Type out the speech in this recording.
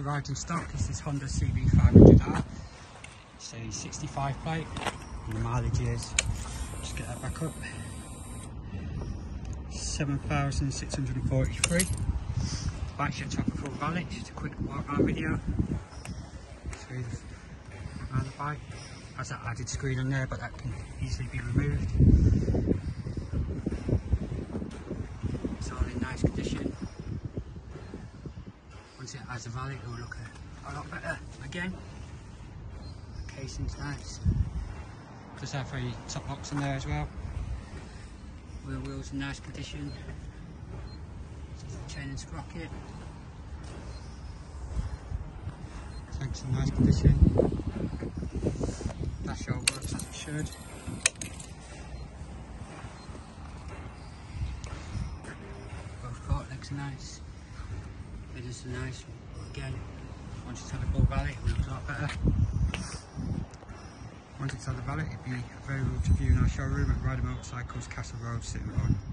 arrived in stock. This is Honda CBR500R. It's a 65 plate and the mileage is, just get that back up, 7,643. Bike should top a full valley, just a quick walk around video. Through around the bike. Has that added screen on there but that can easily be removed. It's all in nice condition. Once it has a valley it oh, will look a, a lot better again. The casing's nice. Does have a top box in there as well. Wheel wheels in nice condition. Chain and sprocket. Tanks in nice condition. Dash all works as it should. Both fork legs are nice. Headers are nice. Again, once it's had a full valley, it looks a lot better. Once it's had the valley, it'd be available to view in our showroom at Ryder Motorcycles, Castle Road, Sittingbourne.